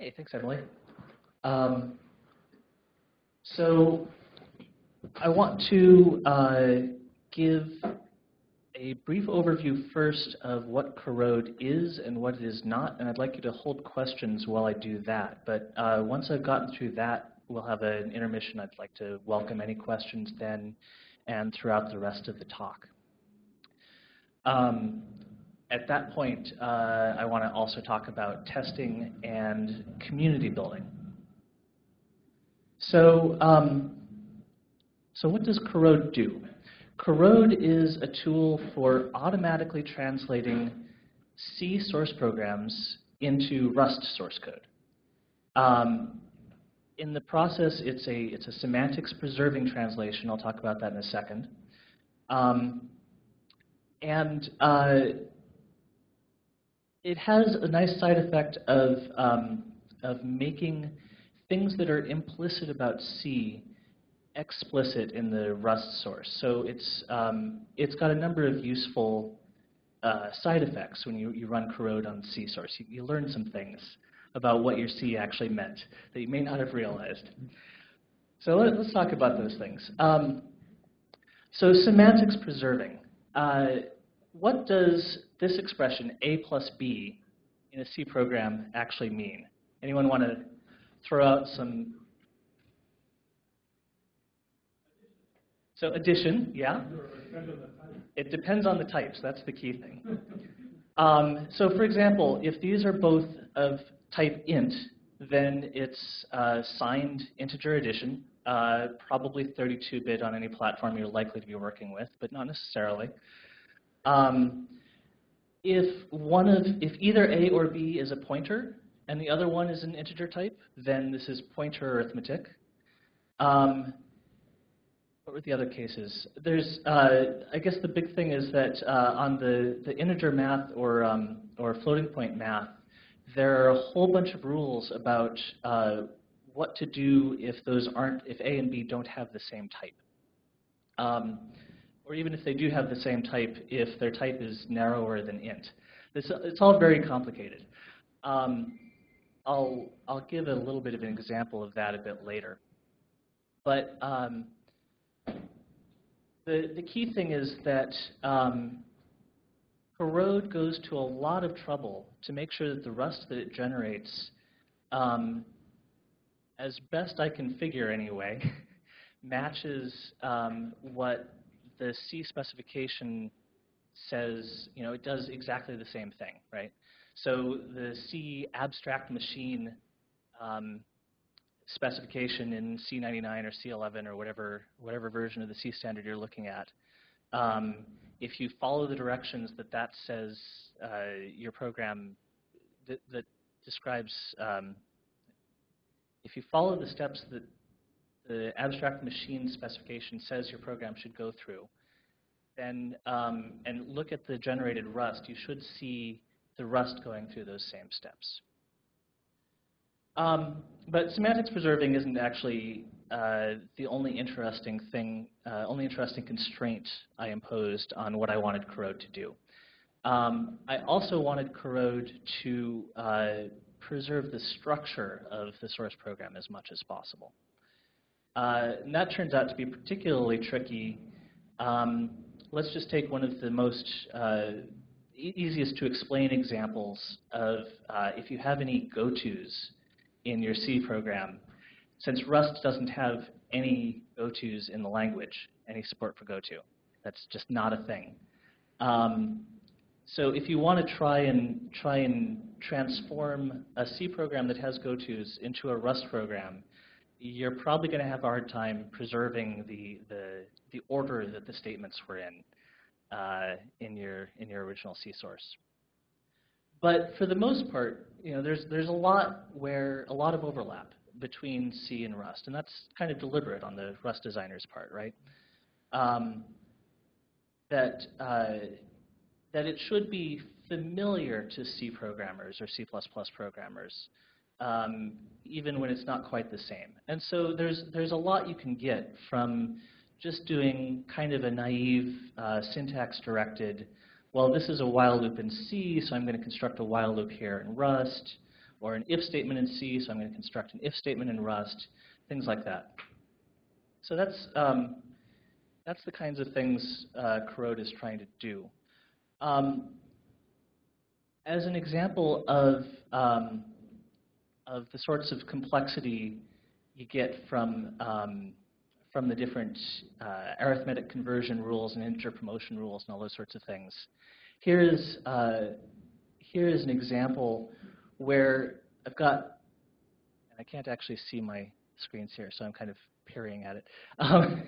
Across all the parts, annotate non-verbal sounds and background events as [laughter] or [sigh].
Hey, thanks, Emily. Um, so I want to uh, give a brief overview first of what Corrode is and what it is not, and I'd like you to hold questions while I do that. But uh, once I've gotten through that, we'll have an intermission. I'd like to welcome any questions then and throughout the rest of the talk. Um, at that point, uh, I want to also talk about testing and community building. So, um, so what does Corrode do? Corrode is a tool for automatically translating C source programs into Rust source code. Um, in the process, it's a, it's a semantics preserving translation. I'll talk about that in a second. Um, and uh, it has a nice side effect of, um, of making things that are implicit about C explicit in the Rust source. So it's, um, it's got a number of useful uh, side effects when you, you run corrode on C source. You, you learn some things about what your C actually meant that you may not have realized. So let, us talk about those things. Um, so semantics preserving. Uh, what does this expression, A plus B, in a C program actually mean? Anyone want to throw out some? So addition, yeah? It depends on the types. That's the key thing. Um, so for example, if these are both of type int, then it's uh, signed integer addition, uh, probably 32-bit on any platform you're likely to be working with, but not necessarily. Um, if one of if either a or b is a pointer and the other one is an integer type, then this is pointer arithmetic. Um, what were the other cases? There's, uh, I guess the big thing is that uh, on the, the integer math or, um, or floating point math, there are a whole bunch of rules about uh, what to do if those aren't, if A and B don't have the same type. Um, or even if they do have the same type, if their type is narrower than int. It's all very complicated. Um, I'll, I'll give a little bit of an example of that a bit later. But um, the, the key thing is that um, Corrode goes to a lot of trouble to make sure that the Rust that it generates, um, as best I can figure anyway, [laughs] matches um, what the C specification says, you know, it does exactly the same thing, right? So the C abstract machine um, specification in C99 or C11 or whatever, whatever version of the C standard you're looking at, um, if you follow the directions that that says uh, your program that, that describes, um, if you follow the steps that the abstract machine specification says your program should go through, then um, and look at the generated Rust, you should see the Rust going through those same steps. Um, but semantics preserving isn't actually uh, the only interesting thing, uh, only interesting constraint I imposed on what I wanted Corrode to do. Um, I also wanted Corrode to uh, preserve the structure of the source program as much as possible. Uh, and that turns out to be particularly tricky. Um, let's just take one of the most uh, e easiest to explain examples of uh, if you have any go-tos in your C program. Since Rust doesn't have any go-tos in the language, any support for go-to. That's just not a thing. Um, so if you want to try and try and transform a C program that has go-tos into a Rust program, you're probably going to have a hard time preserving the, the, the order that the statements were in uh, in, your, in your original C source. But for the most part, you know, there's, there's a lot where a lot of overlap between C and Rust, and that's kind of deliberate on the Rust designer's part, right? Um, that uh, that it should be familiar to C programmers or C++ programmers um, even when it's not quite the same. And so there's, there's a lot you can get from just doing kind of a naive uh, syntax-directed, well, this is a while loop in C, so I'm going to construct a while loop here in Rust, or an if statement in C, so I'm going to construct an if statement in Rust, things like that. So that's, um, that's the kinds of things uh, is trying to do. Um, as an example of, um, of the sorts of complexity you get from, um, from the different uh, arithmetic conversion rules and integer promotion rules and all those sorts of things, here is, uh, here is an example where I've got, and I can't actually see my screens here, so I'm kind of peering at it. [laughs] Um,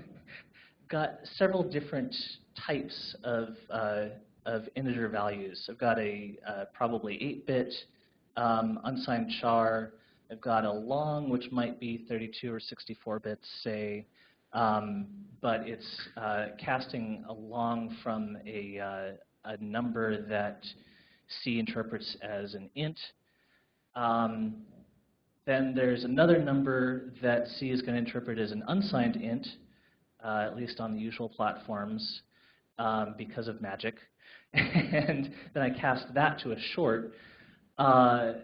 got several different types of, uh, of integer values. I've got a uh, probably 8-bit um, unsigned char. I've got a long, which might be 32 or 64 bits, say, um, but it's uh, casting a long from a, uh, a number that C interprets as an int. Um, then there's another number that C is going to interpret as an unsigned int, uh, at least on the usual platforms, um, because of magic. [laughs] and then I cast that to a short. Uh,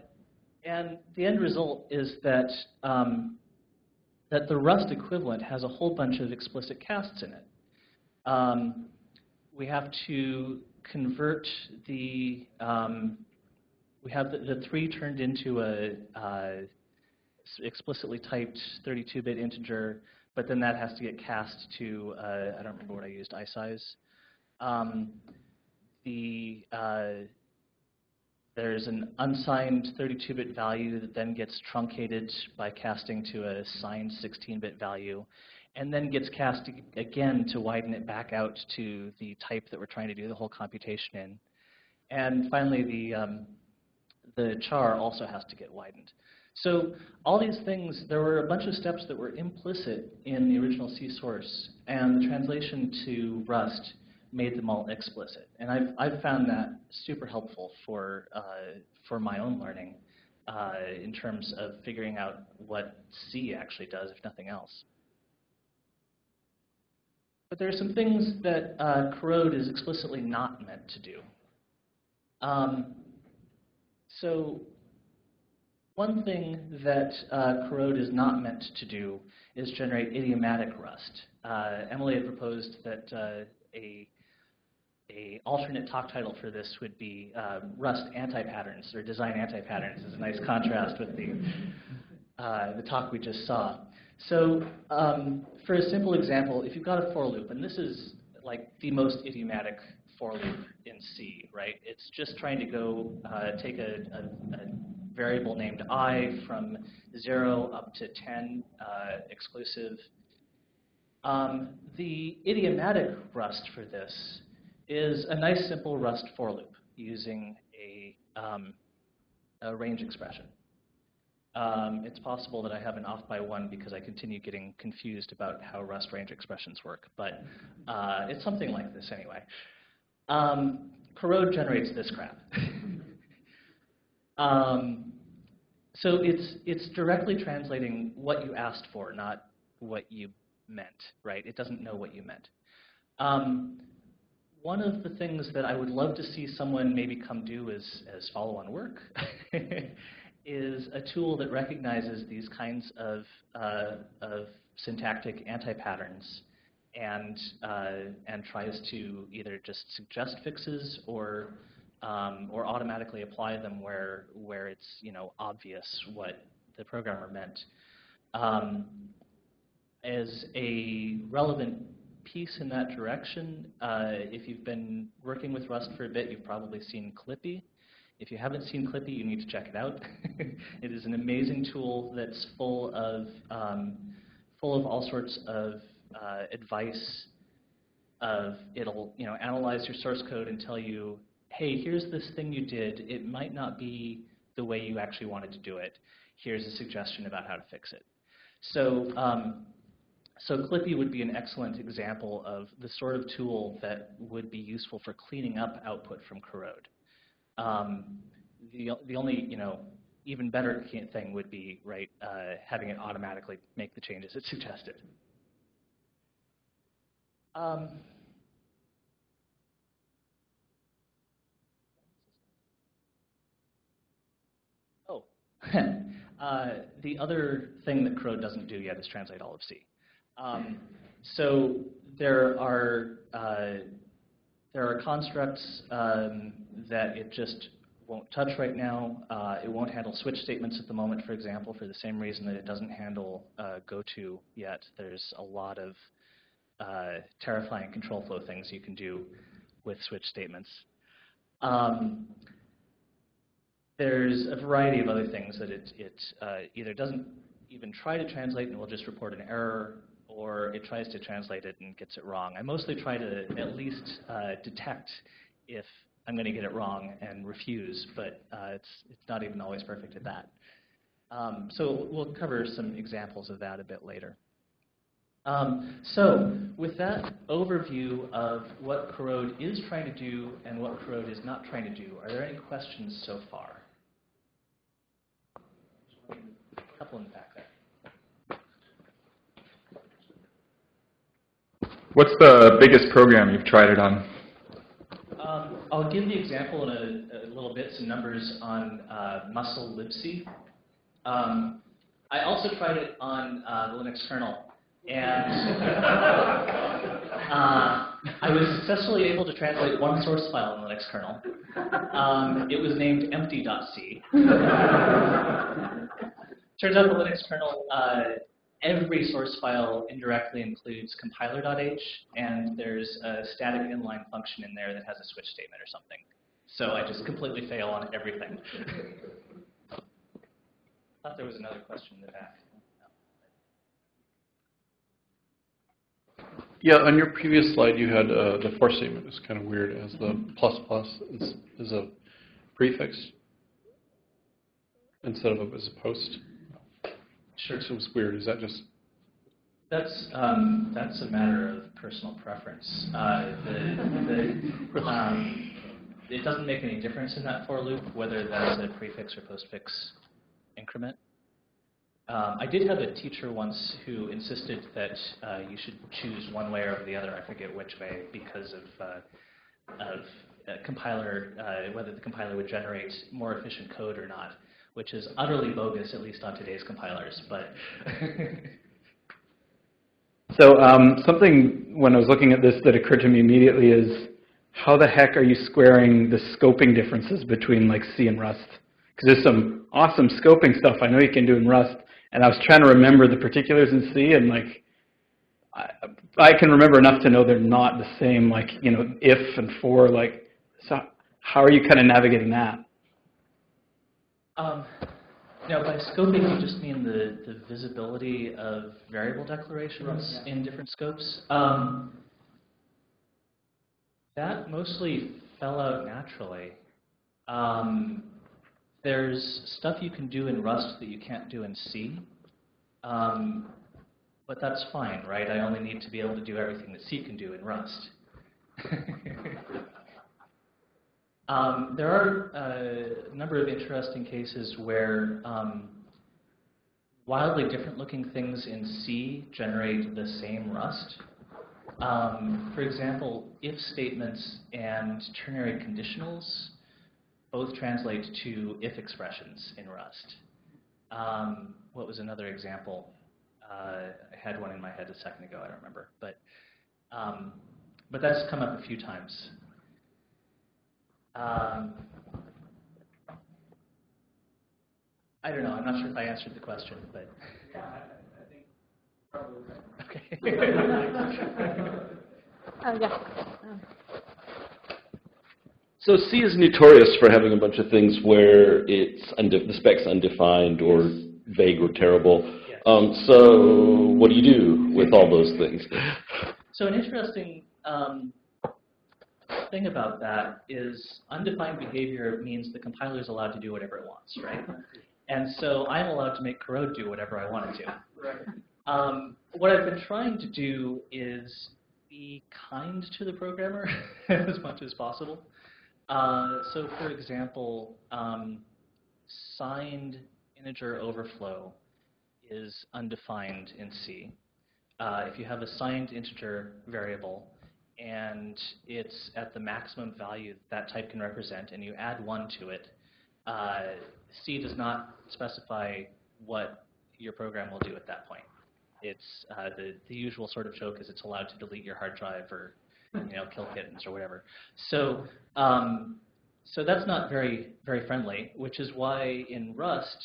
and the end result is that, um, that the Rust equivalent has a whole bunch of explicit casts in it. Um, we have to convert the, um, we have the, the, three turned into a uh, explicitly typed 32-bit integer, but then that has to get cast to, uh, I don't remember what I used, isize. Um, the, uh, there's an unsigned 32-bit value that then gets truncated by casting to a signed 16-bit value and then gets cast again to widen it back out to the type that we're trying to do the whole computation in. And finally, the, um, the char also has to get widened. So all these things, there were a bunch of steps that were implicit in the original C source, and the translation to Rust made them all explicit. And I've, I've found that super helpful for, uh, for my own learning uh, in terms of figuring out what C actually does, if nothing else. But there are some things that uh, Corrode is explicitly not meant to do. Um, so one thing that uh, Corrode is not meant to do is generate idiomatic Rust. Uh, Emily had proposed that uh, a, a alternate talk title for this would be uh, Rust anti-patterns or design anti-patterns as a nice contrast with the, uh, the talk we just saw. So um, for a simple example, if you've got a for loop, and this is like the most idiomatic for loop in C, right? It's just trying to go uh, take a, a, a, variable named i from 0 up to 10 uh, exclusive. Um, the idiomatic Rust for this is a nice simple Rust for loop using a, um, a range expression. Um, it's possible that I have an off by one because I continue getting confused about how Rust range expressions work, but uh, it's something like this anyway. Um, Corrode generates this crap. [laughs] um, so it's, it's directly translating what you asked for, not what you meant, right? It doesn't know what you meant. Um, one of the things that I would love to see someone maybe come do as, as follow-on work [laughs] is a tool that recognizes these kinds of, uh, of syntactic anti-patterns and, uh, and tries to either just suggest fixes or, um, or automatically apply them where, where it's you know, obvious what the programmer meant. Um, as a relevant piece in that direction, uh, if you've been working with Rust for a bit, you've probably seen Clippy. If you haven't seen Clippy, you need to check it out. [laughs] it is an amazing tool that's full of, um, full of all sorts of uh, advice of it'll you know analyze your source code and tell you, hey, here's this thing you did. It might not be the way you actually wanted to do it. Here's a suggestion about how to fix it. So, um, so Clippy would be an excellent example of the sort of tool that would be useful for cleaning up output from Corrode. Um, the, the only, you know, even better thing would be, right, uh, having it automatically make the changes it [laughs] suggested. Um, oh, [laughs] uh, the other thing that Corrode doesn't do yet is translate all of C. Um, so there are uh, there are constructs um, that it just won't touch right now. Uh, it won't handle switch statements at the moment, for example, for the same reason that it doesn't handle uh, goto yet. There's a lot of uh, terrifying control flow things you can do with switch statements. Um, there's a variety of other things that it, it uh, either doesn't even try to translate and will just report an error, or it tries to translate it and gets it wrong. I mostly try to at least uh, detect if I'm going to get it wrong and refuse, but uh, it's, it's not even always perfect at that. Um, so we'll cover some examples of that a bit later. Um, so with that overview of what Corrode is trying to do and what Corrode is not trying to do, are there any questions so far? A couple in the back there. What's the biggest program you've tried it on? Um, I'll give the example in a, a, little bit, some numbers on uh, musl libc. Um, I also tried it on uh, the Linux kernel, and uh, I was successfully able to translate one source file in the Linux kernel. Um, it was named empty.c. [laughs] Turns out the Linux kernel uh, every source file indirectly includes compiler.h, and there's a static inline function in there that has a switch statement or something. So I just completely fail on everything. I [laughs] thought there was another question in the back. Yeah, on your previous slide, you had uh, the for statement is kind of weird, as the plus plus is, is a prefix instead of a, as a post. Sure. So it's weird. Is that just? That's um, that's a matter of personal preference. Uh, the, the, [laughs] um, it doesn't make any difference in that for loop whether that's a prefix or postfix increment. Um, I did have a teacher once who insisted that uh, you should choose one way or the other. I forget which way because of uh, of uh, compiler uh, whether the compiler would generate more efficient code or not which is utterly bogus, at least on today's compilers. But [laughs] so um, something when I was looking at this that occurred to me immediately is how the heck are you squaring the scoping differences between like C and Rust? Because there's some awesome scoping stuff I know you can do in Rust, and I was trying to remember the particulars in C, and like I, I can remember enough to know they're not the same. Like you know, if and for. Like, so how are you kind of navigating that? Um, now, by scoping, you just mean the, the visibility of variable declarations yeah. in different scopes. Um, that mostly fell out naturally. Um, there's stuff you can do in Rust that you can't do in C. Um, but that's fine, right? I only need to be able to do everything that C can do in Rust. [laughs] Um, there are uh, a number of interesting cases where um, wildly different looking things in C generate the same Rust. Um, for example, if statements and ternary conditionals both translate to if expressions in Rust. Um, what was another example? Uh, I had one in my head a second ago, I don't remember. But, um, but that's come up a few times. Um, I don't know. I'm not sure if I answered the question, but. Yeah, I, think probably Okay. [laughs] oh, yeah. So C is notorious for having a bunch of things where it's the spec's undefined or vague or terrible. Yes. Um, so what do you do with all those things? So an interesting um, thing about that is undefined behavior means the compiler is allowed to do whatever it wants, right? And so I'm allowed to make Corrode do whatever I want it to. [laughs] Right. Um, what I've been trying to do is be kind to the programmer [laughs] as much as possible. Uh, so for example, um, signed integer overflow is undefined in C. Uh, if you have a signed integer variable, and it's at the maximum value that type can represent, and you add 1 to it, uh, C does not specify what your program will do at that point. It's uh, the the usual sort of joke is it's allowed to delete your hard drive or you know kill kittens or whatever. So um, so that's not very very friendly, which is why in Rust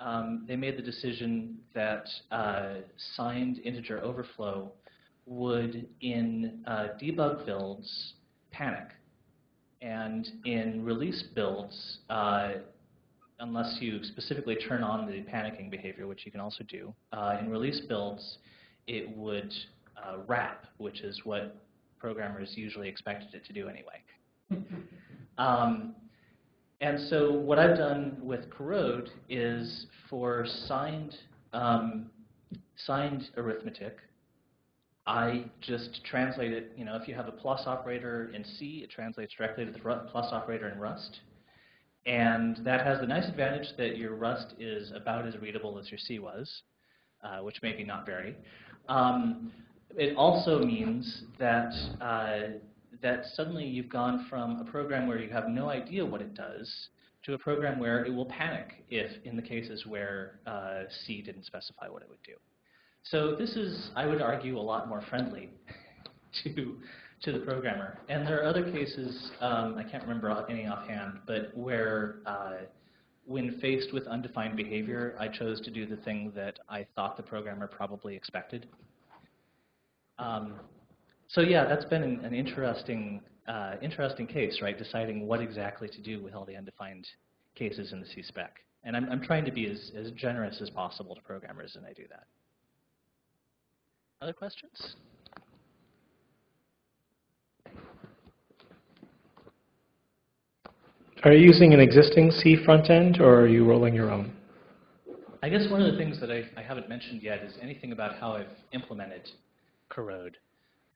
um, they made the decision that uh, signed integer overflow would in uh, debug builds panic, and in release builds. Uh, unless you specifically turn on the panicking behavior, which you can also do. Uh, in release builds, it would uh, wrap, which is what programmers usually expected it to do anyway. [laughs] um, and so what I've done with Corrode is for signed, um, signed arithmetic, I just translate it, you know, if you have a plus operator in C, it translates directly to the plus operator in Rust. And that has the nice advantage that your Rust is about as readable as your C was, uh, which maybe not very. Um, it also means that, uh, that suddenly you've gone from a program where you have no idea what it does to a program where it will panic if, in the cases where uh, C didn't specify what it would do. So this is, I would argue, a lot more friendly [laughs] to to the programmer. And there are other cases, um, I can't remember any offhand, but where uh, when faced with undefined behavior, I chose to do the thing that I thought the programmer probably expected. Um, so yeah, that's been an, an interesting, uh, interesting case, right? Deciding what exactly to do with all the undefined cases in the C spec. And I'm, I'm trying to be as, as generous as possible to programmers, and I do that. Other questions? Are you using an existing C front end, or are you rolling your own? I guess one of the things that I, I haven't mentioned yet is anything about how I've implemented Corrode.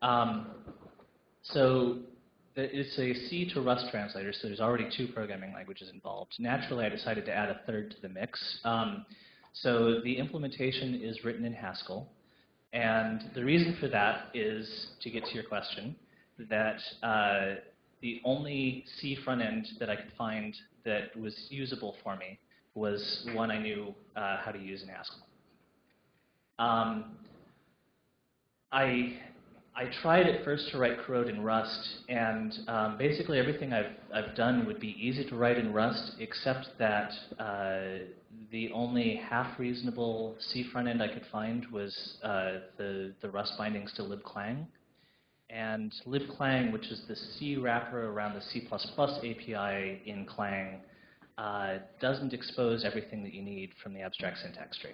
Um, so it's a C to Rust translator, so there's already two programming languages involved. Naturally, I decided to add a third to the mix. Um, so the implementation is written in Haskell. And the reason for that is, to get to your question, that uh, the only C front end that I could find that was usable for me was one I knew uh, how to use in Haskell. Um, I I tried at first to write Corrode in Rust, and um, basically everything I've I've done would be easy to write in Rust, except that uh, the only half reasonable C front end I could find was uh, the the Rust bindings to libclang. And libclang, which is the C wrapper around the C++ API in Clang, uh, doesn't expose everything that you need from the abstract syntax tree.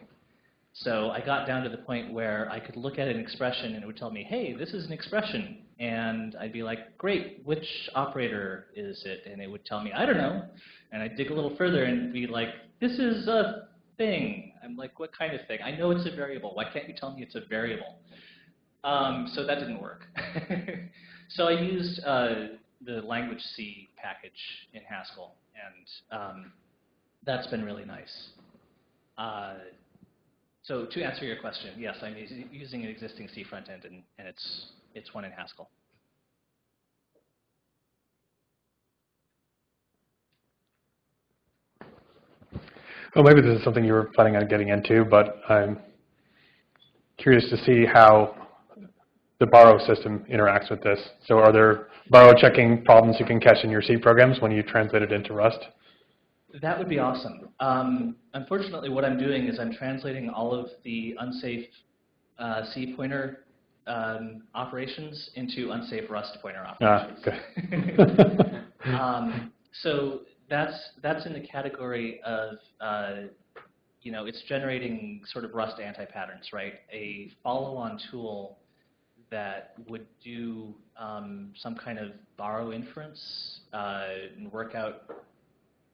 So I got down to the point where I could look at an expression and it would tell me, hey, this is an expression. And I'd be like, great, which operator is it? And it would tell me, I don't know. And I'd dig a little further and be like, this is a thing. I'm like, what kind of thing? I know it's a variable. Why can't you tell me it's a variable? Um, so that didn't work. [laughs] so I used uh, the language C package in Haskell, and um, that's been really nice. Uh, so to answer your question, yes, I'm using an existing C front end, and, and it's, it's one in Haskell. Well, maybe this is something you were planning on getting into, but I'm curious to see how the borrow system interacts with this. So are there borrow checking problems you can catch in your C programs when you translate it into Rust? That would be awesome. Um, unfortunately, what I'm doing is I'm translating all of the unsafe uh, C pointer um, operations into unsafe Rust pointer operations. Ah, operations. okay. [laughs] um, so that's that's in the category of uh, you know it's generating sort of Rust anti-patterns, right? A follow-on tool that would do um, some kind of borrow inference uh, and work out,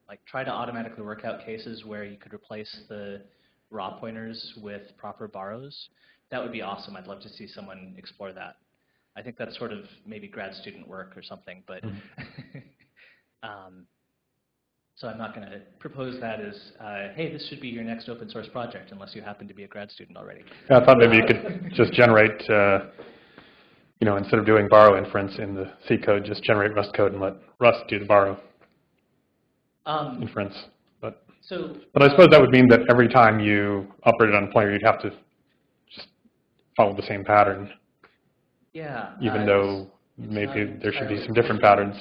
like try to automatically work out cases where you could replace the raw pointers with proper borrows. That would be awesome. I'd love to see someone explore that. I think that's sort of maybe grad student work or something, but [laughs] um, so I'm not going to propose that as, uh, hey, this should be your next open source project unless you happen to be a grad student already. Yeah, I thought maybe you could just generate, uh, you know, instead of doing borrow inference in the C code, just generate Rust code and let Rust do the borrow Um, inference. But So, But I suppose that would mean that every time you operated on a player, you'd have to just follow the same pattern, yeah. even uh, though maybe there should be some different patterns.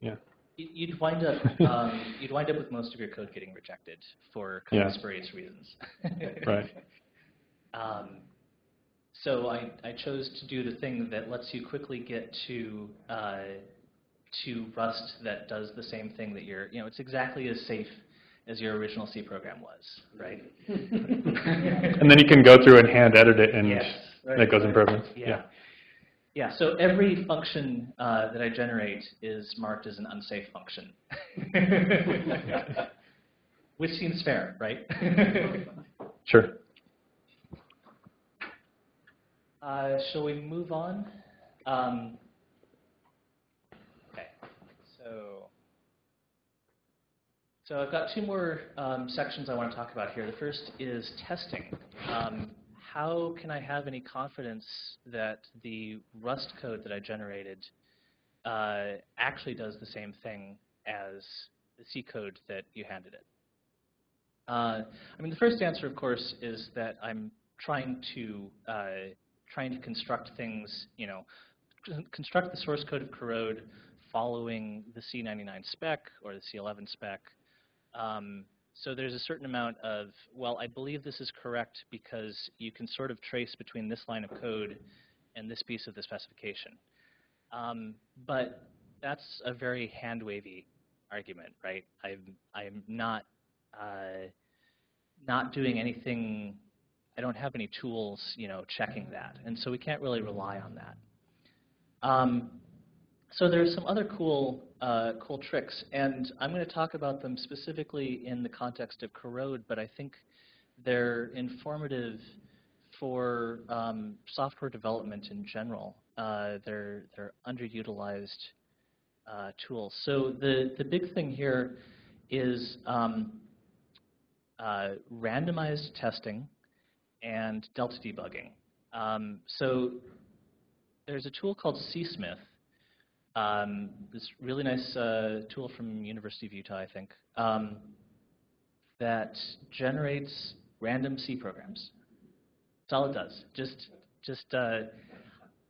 Yeah. You'd wind up, [laughs] um, you'd wind up with most of your code getting rejected for kind of spurious reasons. [laughs] Right. Um, so I, I chose to do the thing that lets you quickly get to uh, to Rust that does the same thing that you're, you know, it's exactly as safe as your original C program was, right? [laughs] And then you can go through and hand edit it and Yes, right, make those right. improvements. Yeah. Yeah, so every function uh, that I generate is marked as an unsafe function. [laughs] Which seems fair, right? [laughs] Sure. Uh, shall we move on? Um, so I've got two more um, sections I want to talk about here. The first is testing. Um, how can I have any confidence that the Rust code that I generated uh, actually does the same thing as the C code that you handed it? Uh, I mean, the first answer, of course, is that I'm trying to uh, trying to construct things, you know, construct the source code of Corrode following the C99 spec or the C11 spec. Um, so there's a certain amount of, well, I believe this is correct because you can sort of trace between this line of code and this piece of the specification. Um, but that's a very hand-wavy argument, right? I'm, I'm not, uh, not doing anything I don't have any tools, you know, checking that, and so we can't really rely on that. Um, so there's some other cool, uh, cool tricks, and I'm going to talk about them specifically in the context of Corrode, but I think they're informative for um, software development in general. Uh, they're they're underutilized uh, tools. So the the big thing here is um, uh, randomized testing and delta debugging. Um, so there's a tool called CSmith. Um, this really nice uh, tool from University of Utah, I think, um, that generates random C programs. That's all it does. Just, just uh,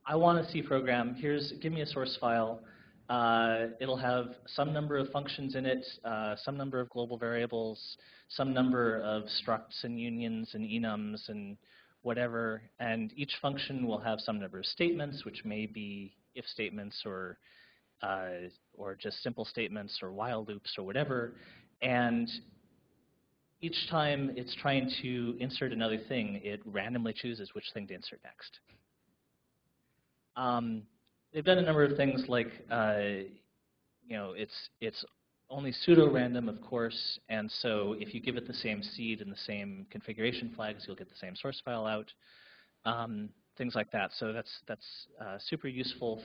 I want a C program. Here's, give me a source file. Uh, it'll have some number of functions in it, uh, some number of global variables, some number of structs and unions and enums and whatever, and each function will have some number of statements, which may be if statements or uh, or just simple statements or while loops or whatever, and each time it's trying to insert another thing, it randomly chooses which thing to insert next. Um, they've done a number of things like, uh, you know, it's it's only pseudo-random, of course, and so if you give it the same seed and the same configuration flags, you'll get the same source file out. Um, things like that. So that's that's uh, super useful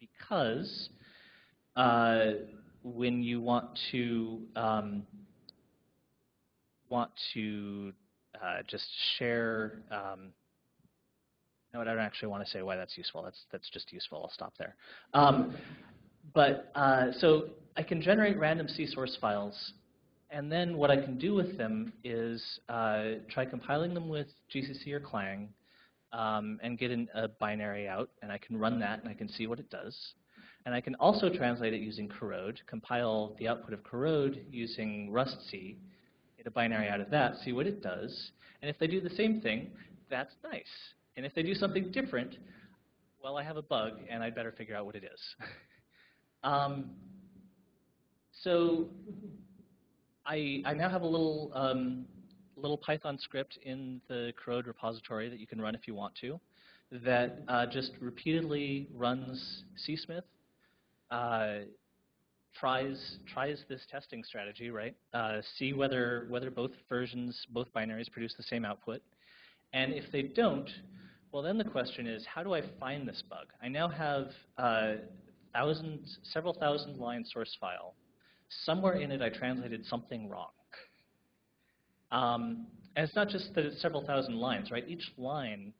because uh, when you want to um, want to uh, just share. Um, no, I don't actually want to say why that's useful. That's that's just useful. I'll stop there. Um, but uh, so I can generate random C source files, and then what I can do with them is uh, try compiling them with GCC or Clang, um, and get an, a binary out, and I can run that, and I can see what it does. And I can also translate it using Corrode, compile the output of Corrode using rustc, get a binary out of that, see what it does. And if they do the same thing, that's nice. And if they do something different, well, I have a bug, and I'd better figure out what it is. [laughs] um, so I, I now have a little, um, little Python script in the Corrode repository that you can run if you want to that uh, just repeatedly runs csmith, uh, tries tries this testing strategy, right? Uh, see whether whether both versions, both binaries produce the same output, and if they don't, well then the question is, how do I find this bug? I now have uh, thousands, several thousand line source file. Somewhere in it, I translated something wrong. Um, and it's not just that it's several thousand lines, right? Each line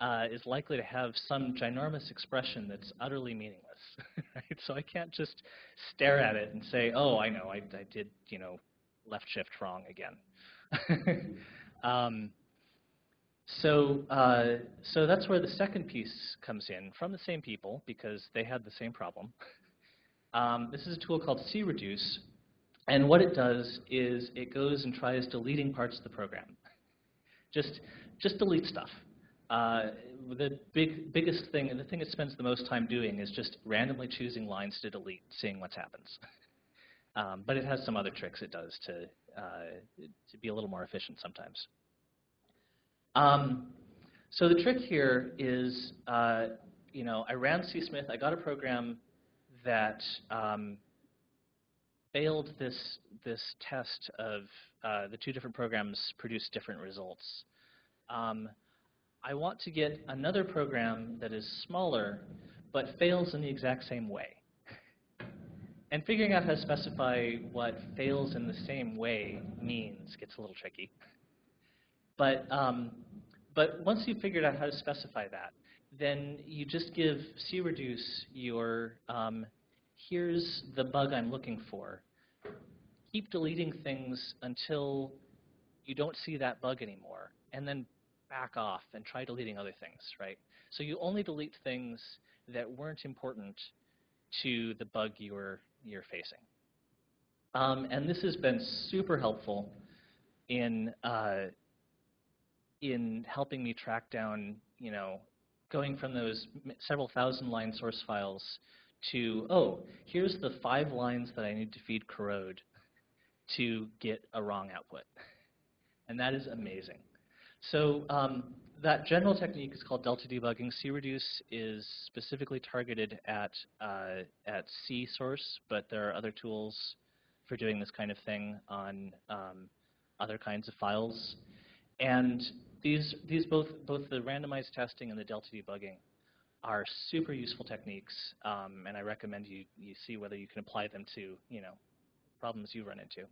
uh, is likely to have some ginormous expression that's utterly meaningless. [laughs] right? So I can't just stare at it and say, oh, I know, I, I did, you know, left shift wrong again. [laughs] um, so, uh, so that's where the second piece comes in from the same people because they had the same problem. [laughs] Um, this is a tool called C-Reduce, and what it does is it goes and tries deleting parts of the program. [laughs] Just, just delete stuff. Uh, the big, biggest thing, and the thing it spends the most time doing is just randomly choosing lines to delete, seeing what happens. [laughs] um, but it has some other tricks it does to, uh, to be a little more efficient sometimes. Um, so the trick here is, uh, you know, I ran CSmith, I got a program that um, failed this, this test of uh, the two different programs produce different results. Um, I want to get another program that is smaller but fails in the exact same way. And figuring out how to specify what fails in the same way means gets a little tricky. But, um, but once you've figured out how to specify that, then you just give CReduce your, um, here's the bug I'm looking for. Keep deleting things until you don't see that bug anymore, and then back off and try deleting other things, right? So you only delete things that weren't important to the bug you were, you're facing. Um, and this has been super helpful in, uh, in helping me track down, you know, going from those several thousand line source files to, oh, here's the five lines that I need to feed corrode to get a wrong output. And that is amazing. So um, that general technique is called delta debugging. C-reduce is specifically targeted at, uh, at C source, but there are other tools for doing this kind of thing on um, other kinds of files. And these, these both, both the randomized testing and the delta debugging are super useful techniques, um, and I recommend you, you see whether you can apply them to you know, problems you run into.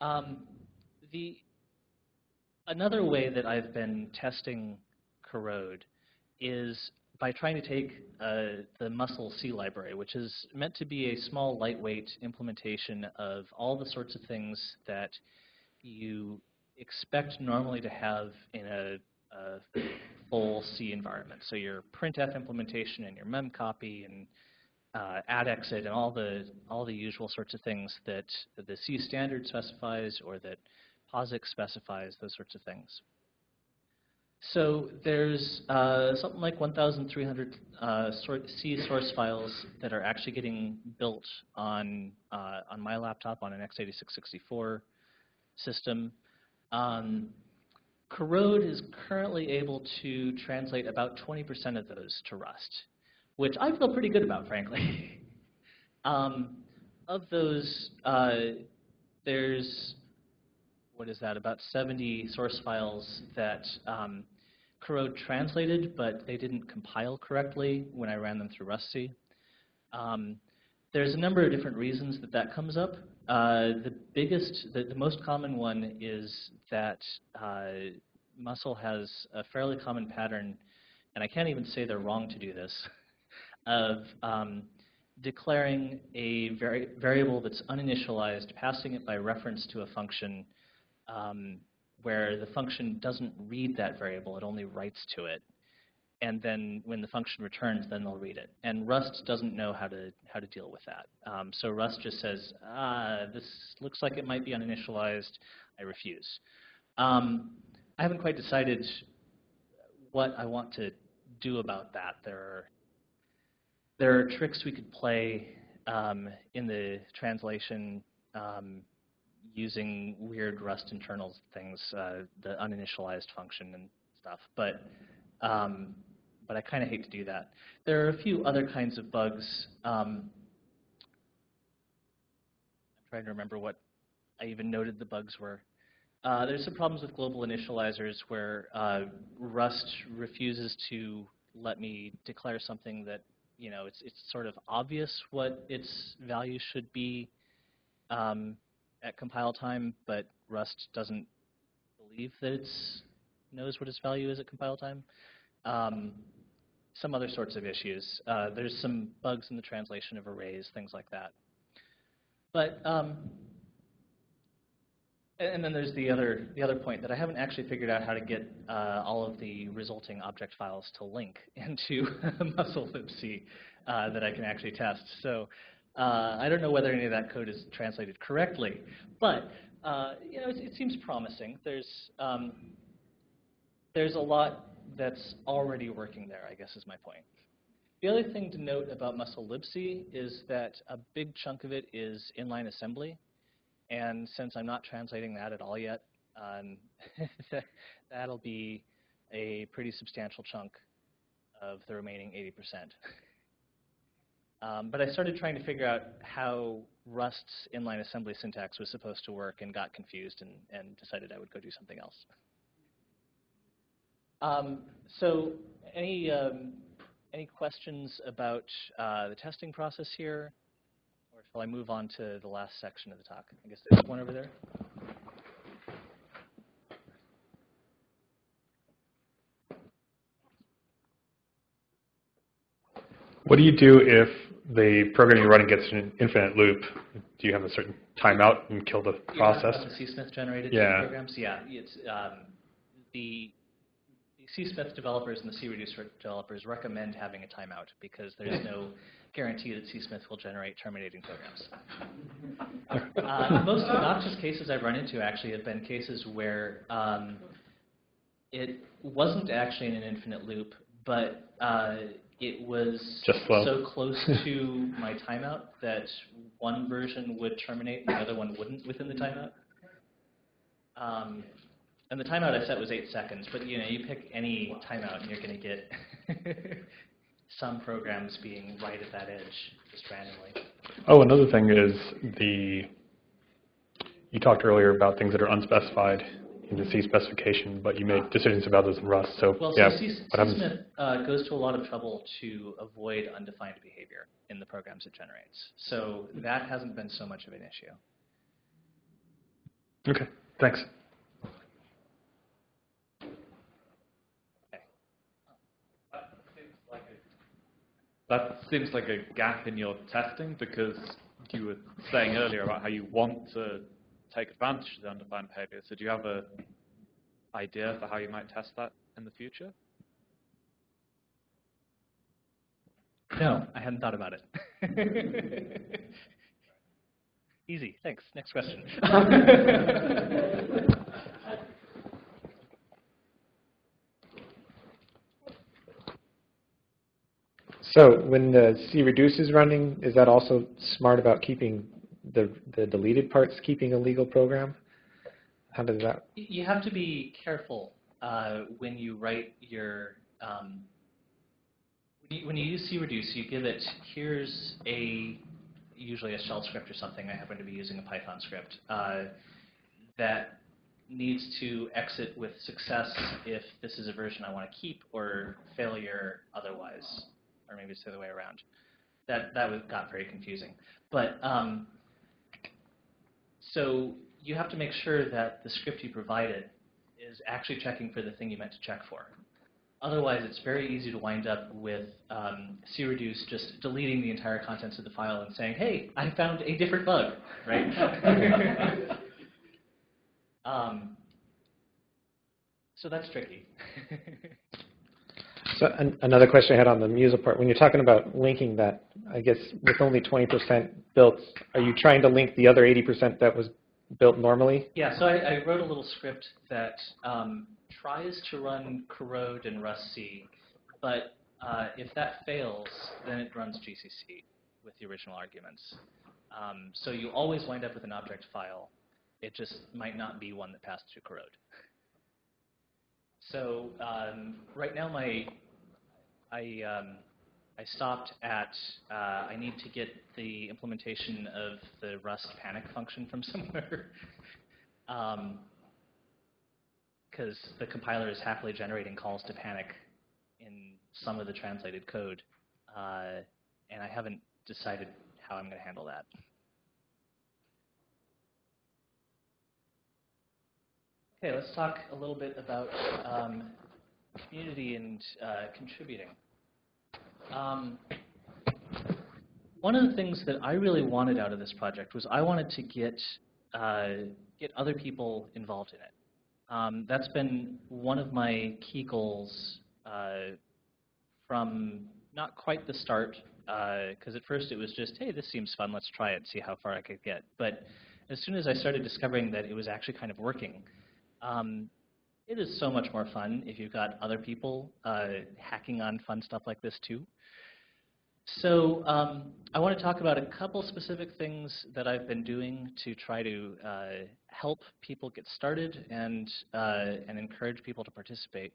Um, the, another way that I've been testing corrode is by trying to take uh, the musl C library, which is meant to be a small, lightweight implementation of all the sorts of things that you expect normally to have in a, a full C environment. So your printf implementation and your memcpy and uh, atexit and all the all the usual sorts of things that the C standard specifies or that POSIX specifies, those sorts of things. So there's uh, something like 1,300 uh, C source files that are actually getting built on uh, on my laptop on an x86-64 system. Um, Corrode is currently able to translate about 20% of those to Rust, which I feel pretty good about, frankly. [laughs] um, of those, uh, there's, what is that, about 70 source files that um, Corrode translated, but they didn't compile correctly when I ran them through rustc. Um, there's a number of different reasons that that comes up. Uh, the biggest, the, the, most common one is that uh, musl has a fairly common pattern, and I can't even say they're wrong to do this, [laughs] of um, declaring a vari variable that's uninitialized, passing it by reference to a function um, where the function doesn't read that variable, it only writes to it and then when the function returns, then they'll read it. And Rust doesn't know how to how to deal with that. Um, so Rust just says, ah, this looks like it might be uninitialized. I refuse. Um, I haven't quite decided what I want to do about that. There are there are tricks we could play um, in the translation um, using weird Rust internals things, uh, the uninitialized function and stuff. But um, but I kind of hate to do that. There are a few other kinds of bugs. Um, I'm trying to remember what I even noted the bugs were. Uh, there's some problems with global initializers where uh, Rust refuses to let me declare something that, you know, it's, it's sort of obvious what its value should be um, at compile time, but Rust doesn't believe that it knows what its value is at compile time. Um, some other sorts of issues. Uh, there's some bugs in the translation of arrays, things like that. But um, And then there's the other, the other point that I haven't actually figured out how to get uh, all of the resulting object files to link [laughs] into [laughs] musl uh, that I can actually test. So uh, I don't know whether any of that code is translated correctly, but uh, you know, it, it seems promising. There's um, there's a lot that's already working there, I guess is my point. The other thing to note about musl libc is that a big chunk of it is inline assembly. And since I'm not translating that at all yet, um, [laughs] that'll be a pretty substantial chunk of the remaining 80%. Um, but I started trying to figure out how Rust's inline assembly syntax was supposed to work and got confused and, and decided I would go do something else. Um, so any, um, any questions about uh, the testing process here? Or shall I move on to the last section of the talk? I guess there's one over there. What do you do if the program you're running gets an infinite loop? Do you have a certain timeout and kill the process? Of the C-Smith generated Yeah. programs? Yeah. It's, um, the C-Smith developers and the C-Reducer developers recommend having a timeout because there's no [laughs] guarantee that C-Smith will generate terminating programs. [laughs] uh, most obnoxious cases I've run into actually have been cases where um, it wasn't actually in an infinite loop, but uh, it was Just so close to [laughs] my timeout that one version would terminate and the other one wouldn't within the timeout. Um, and the timeout I set was eight seconds, but you know, you pick any timeout and you're going to get [laughs] some programs being right at that edge just randomly. Oh, another thing is the, you talked earlier about things that are unspecified in the C specification, but you made decisions about those in Rust. So, Well, yeah, so C- what happens? CSmith uh, goes to a lot of trouble to avoid undefined behavior in the programs it generates. So that hasn't been so much of an issue. Okay, thanks. That seems like a gap in your testing because you were saying earlier about how you want to take advantage of the undefined behavior. So do you have a idea for how you might test that in the future? No, I hadn't thought about it. [laughs] Easy, thanks. Next question. [laughs] So when the C reduce is running, is that also smart about keeping the, the deleted parts, keeping a legal program? How does that? You have to be careful uh, when you write your, um, when you- when you use C-reduce, you give it, here's a, usually a shell script or something, I happen to be using a Python script, uh, that needs to exit with success if this is a version I want to keep, or failure otherwise, or maybe it's the other way around. That, that was, got very confusing. But um, so you have to make sure that the script you provided is actually checking for the thing you meant to check for. Otherwise, it's very easy to wind up with um, CReduce just deleting the entire contents of the file and saying, hey, I found a different bug, right? [laughs] um, so that's tricky. [laughs] So an, another question I had on the musl part, when you're talking about linking that, I guess with only 20% built, are you trying to link the other 80% that was built normally? Yeah, so I, I wrote a little script that um, tries to run corrode and rustc, but uh, if that fails, then it runs GCC with the original arguments. Um, so you always wind up with an object file. It just might not be one that passed through corrode. So um, right now my I um, I stopped at uh, I need to get the implementation of the Rust panic function from [laughs] somewhere. because the compiler is happily generating calls to panic in some of the translated code, uh, and I haven't decided how I'm going to handle that. Okay, let's talk a little bit about um, community and uh, contributing. Um, one of the things that I really wanted out of this project was I wanted to get uh, get other people involved in it. Um, that's been one of my key goals uh, from not quite the start, because at first it was just, hey, this seems fun, let's try it, see how far I could get. But as soon as I started discovering that it was actually kind of working, um, it is so much more fun if you've got other people uh, hacking on fun stuff like this too. So um, I want to talk about a couple specific things that I've been doing to try to uh, help people get started and, uh, and encourage people to participate.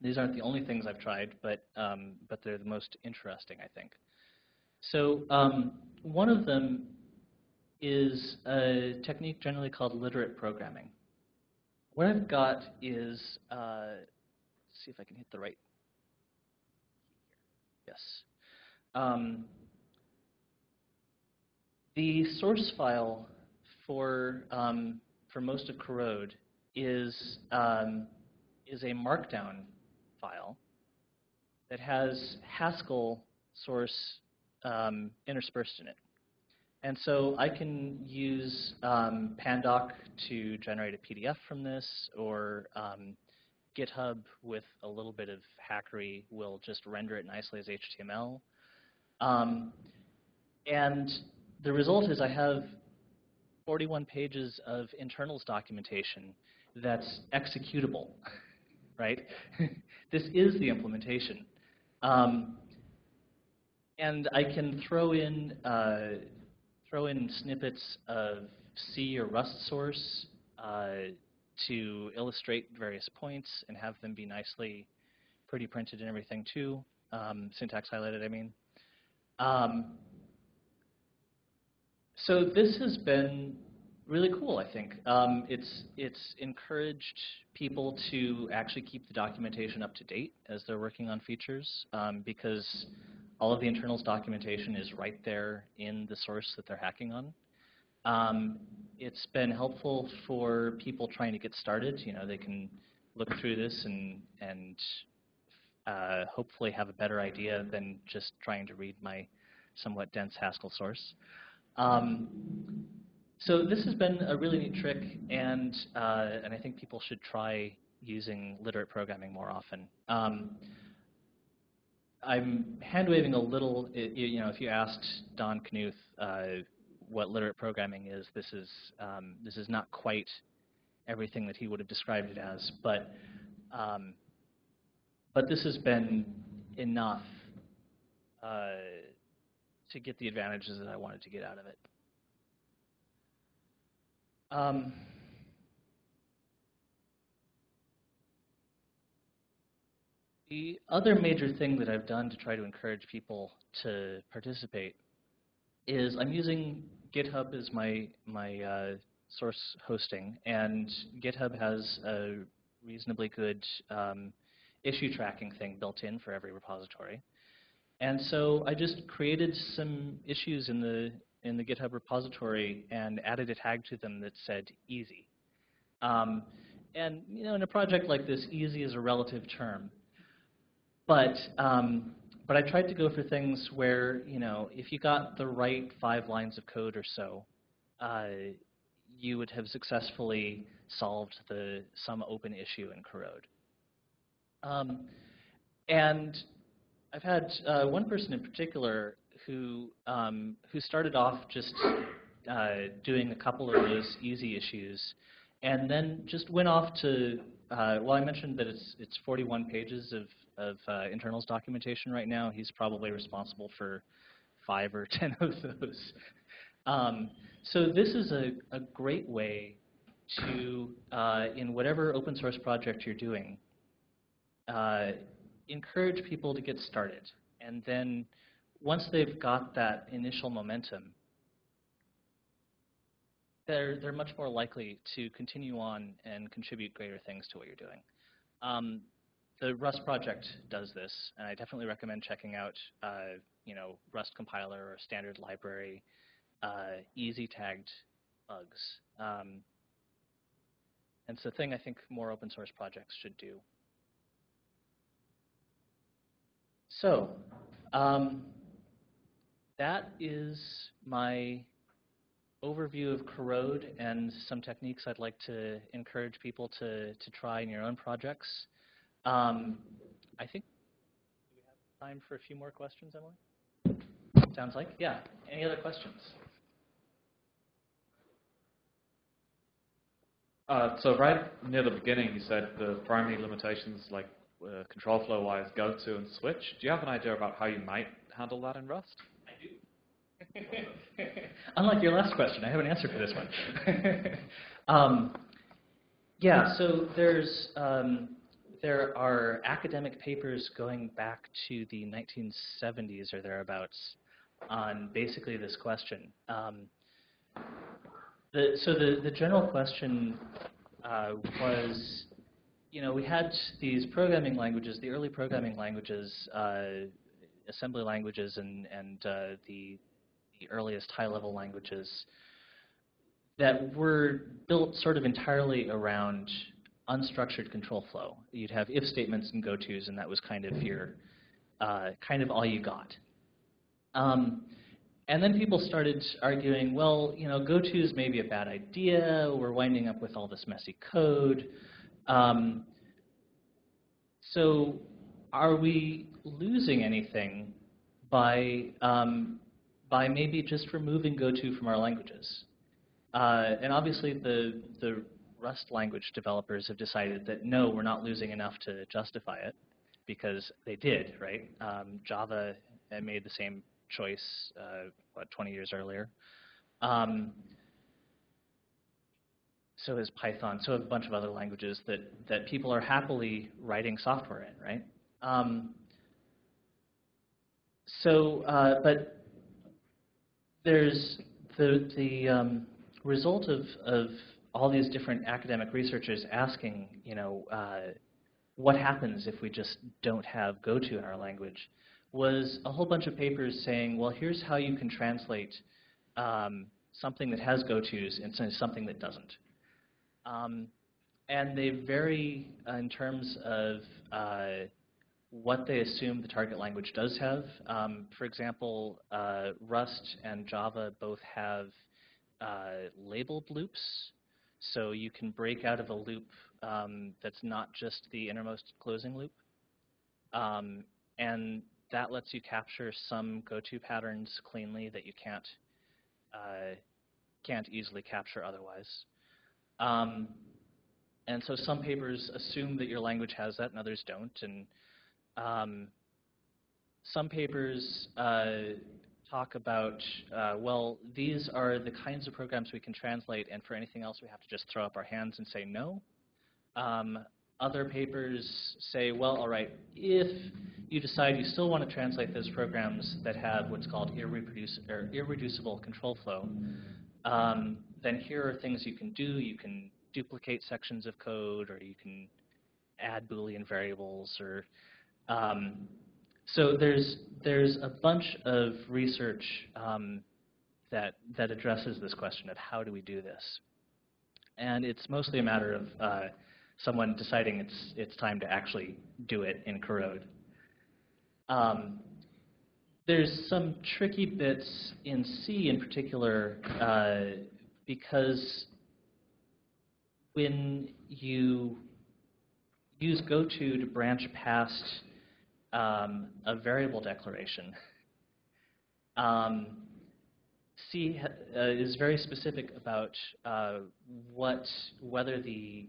These aren't the only things I've tried, but, um, but they're the most interesting, I think. So um, one of them is a technique generally called literate programming. What I've got is, uh, let's see if I can hit the right. Yes. Um, the source file for um, for most of Corrode is um, is a Markdown file that has Haskell source um, interspersed in it. And so I can use um, Pandoc to generate a PDF from this, or um, GitHub with a little bit of hackery will just render it nicely as HTML. Um, and the result is I have 41 pages of internals documentation that's executable, [laughs] right? [laughs] this is the implementation. Um, and I can throw in uh, throw in snippets of C or Rust source uh, to illustrate various points and have them be nicely pretty printed and everything too, um, syntax highlighted, I mean. Um, so this has been really cool, I think. Um, it's, it's encouraged people to actually keep the documentation up to date as they're working on features um, because all of the internals documentation is right there in the source that they're hacking on. Um, it's been helpful for people trying to get started. You know, they can look through this and, and uh, hopefully have a better idea than just trying to read my somewhat dense Haskell source. Um, so this has been a really neat trick, and, uh, and I think people should try using literate programming more often. Um, I'm hand waving a little, you know, if you asked Don Knuth uh, what literate programming is, this is, um, this is not quite everything that he would have described it as, but, um, but this has been enough uh, to get the advantages that I wanted to get out of it. Um, The other major thing that I've done to try to encourage people to participate is I'm using GitHub as my, my uh, source hosting, and GitHub has a reasonably good um, issue tracking thing built in for every repository. And so I just created some issues in the, in the GitHub repository and added a tag to them that said easy. Um, and you know, in a project like this, easy is a relative term. But um, but I tried to go for things where you know if you got the right five lines of code or so, uh, you would have successfully solved the some open issue in Corrode. Um, and I've had uh, one person in particular who um, who started off just uh, doing a couple of those easy issues, and then just went off to uh, well, I mentioned that it's it's 41 pages of of uh, internals documentation right now. He's probably responsible for five or [laughs] 10 of those. Um, so this is a, a great way to, uh, in whatever open source project you're doing, uh, encourage people to get started. And then once they've got that initial momentum, they're, they're much more likely to continue on and contribute greater things to what you're doing. Um, the Rust project does this, and I definitely recommend checking out, uh, you know, Rust compiler or standard library, uh, easy tagged bugs. Um, and it's a thing I think more open source projects should do. So um, that is my overview of Corrode and some techniques I'd like to encourage people to, to try in your own projects. Um, I think, do we have time for a few more questions, Emily? Sounds like, yeah. Any other questions? Uh, so right near the beginning, you said the primary limitations, like uh, control flow wise, go to and switch. Do you have an idea about how you might handle that in Rust? I do. [laughs] Unlike your last question, I have an answer for this one. [laughs] um, yeah, so there's um, there are academic papers going back to the 1970s or thereabouts on basically this question. Um, the, so the, the general question uh, was, you know, we had these programming languages, the early programming languages, uh, assembly languages and, and uh, the, the earliest high-level languages that were built sort of entirely around unstructured control flow. You'd have if statements and go-tos, and that was kind of your, uh, kind of all you got. Um, and then people started arguing, well, you know, go-tos may be a bad idea. We're winding up with all this messy code. Um, so are we losing anything by, um, by maybe just removing go-to from our languages? Uh, and obviously the, the Rust language developers have decided that no, we're not losing enough to justify it because they did, right? Um, Java made the same choice, uh, what, 20 years earlier. Um, so is Python, so have a bunch of other languages that, that people are happily writing software in, right? Um, so, uh, but there's the, the um, result of, of all these different academic researchers asking, you know, uh, what happens if we just don't have GoTo in our language? was a whole bunch of papers saying, well, here's how you can translate um, something that has go-tos into something that doesn't. Um, and they vary uh, in terms of uh, what they assume the target language does have. Um, for example, uh, Rust and Java both have uh, labeled loops. So you can break out of a loop um, that's not just the innermost closing loop. Um, and that lets you capture some go-to patterns cleanly that you can't uh, can't easily capture otherwise. Um, and so some papers assume that your language has that and others don't. And um, some papers uh, talk about, uh, well, these are the kinds of programs we can translate, and for anything else we have to just throw up our hands and say no. Um, other papers say, well, all right, if you decide you still want to translate those programs that have what's called irreproduci irreducible control flow, um, then here are things you can do. You can duplicate sections of code, or you can add Boolean variables, or um, so there's there's a bunch of research um, that that addresses this question of how do we do this, and it's mostly a matter of uh, someone deciding it's, it's time to actually do it in Corrode. Um, there's some tricky bits in C in particular uh, because when you use goto to branch past um, a variable declaration, um, C uh, is very specific about uh, what whether the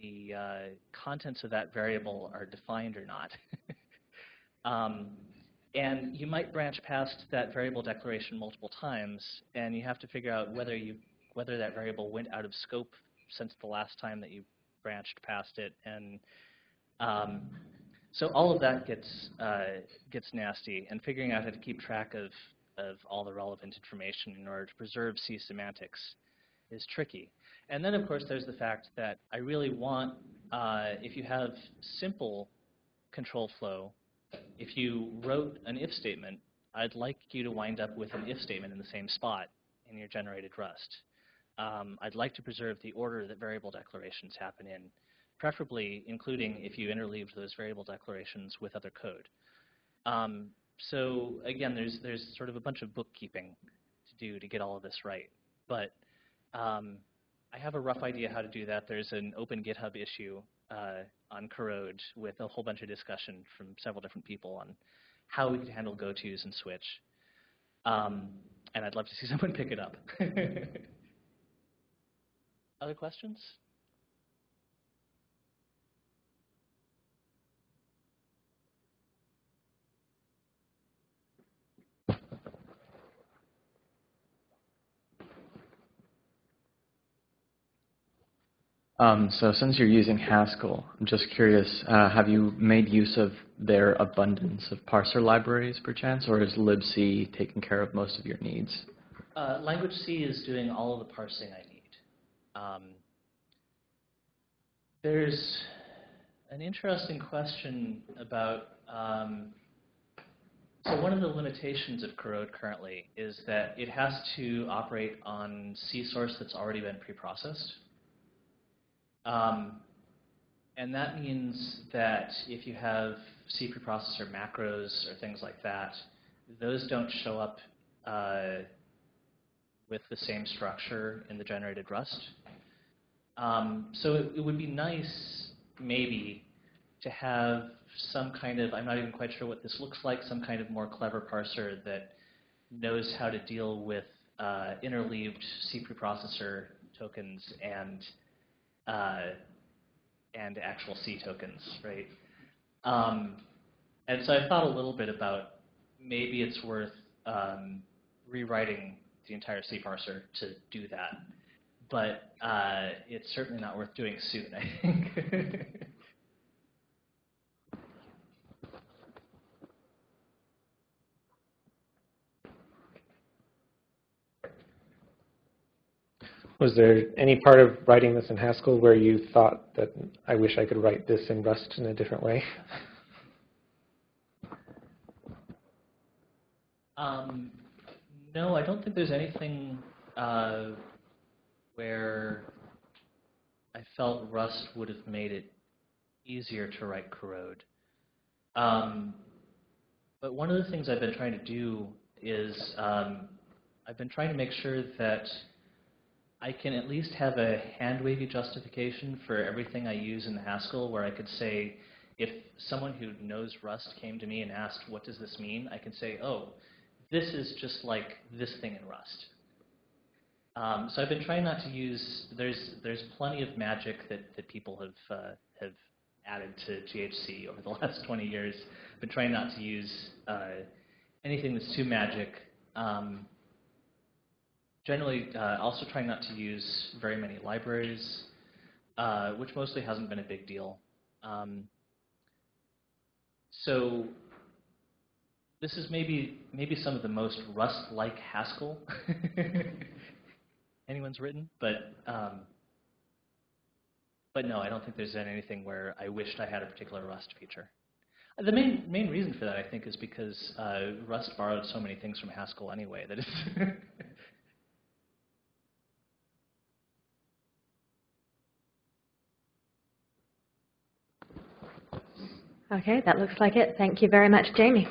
the uh, contents of that variable are defined or not. [laughs] um, and you might branch past that variable declaration multiple times, and you have to figure out whether you whether that variable went out of scope since the last time that you branched past it. And um, so all of that gets uh, gets nasty, and figuring out how to keep track of of all the relevant information in order to preserve C semantics is tricky. And then, of course, there's the fact that I really want, uh, if you have simple control flow, if you wrote an if statement, I'd like you to wind up with an if statement in the same spot in your generated Rust. Um, I'd like to preserve the order that variable declarations happen in, preferably including if you interleaved those variable declarations with other code. Um, so again, there's, there's sort of a bunch of bookkeeping to do to get all of this right. But um, I have a rough idea how to do that. There's an open GitHub issue uh, on Corrode with a whole bunch of discussion from several different people on how we could handle go-tos and switch. Um, and I'd love to see [laughs] someone pick it up. [laughs] Other questions? Um, so since you're using Haskell, I'm just curious, uh, have you made use of their abundance of parser libraries perchance, or is libc taking care of most of your needs? Uh, language C is doing all of the parsing I need. Um, there's an interesting question about, um, so one of the limitations of Corrode currently is that it has to operate on C source that's already been preprocessed. Um, and that means that if you have C preprocessor macros or things like that, those don't show up uh, with the same structure in the generated Rust. Um, so it, it, would be nice, maybe, to have some kind of, I'm not even quite sure what this looks like, some kind of more clever parser that knows how to deal with uh, interleaved C preprocessor tokens and uh, and actual C tokens, right? Um, and so I thought a little bit about maybe it's worth um, rewriting the entire C parser to do that. But uh, it's certainly not worth doing soon, I think. [laughs] Was there any part of writing this in Haskell where you thought that I wish I could write this in Rust in a different way? Um, no, I don't think there's anything uh, where I felt Rust would have made it easier to write Corrode. Um, but one of the things I've been trying to do is um, I've been trying to make sure that I can at least have a hand-wavy justification for everything I use in Haskell where I could say, if someone who knows Rust came to me and asked, what does this mean? I can say, oh, this is just like this thing in Rust. Um, so I've been trying not to use, there's, there's plenty of magic that, that people have, uh, have added to GHC over the [laughs] last 20 years. I've been trying not to use uh, anything that's too magic. Um, generally uh, also trying not to use very many libraries, uh, which mostly hasn't been a big deal. Um, so this is maybe maybe some of the most Rust-like Haskell [laughs] anyone's written, but um, but no, I don't think there's anything where I wished I had a particular Rust feature. The main main reason for that, I think, is because uh, Rust borrowed so many things from Haskell anyway that it's [laughs] Okay, that looks like it. Thank you very much, Jamey.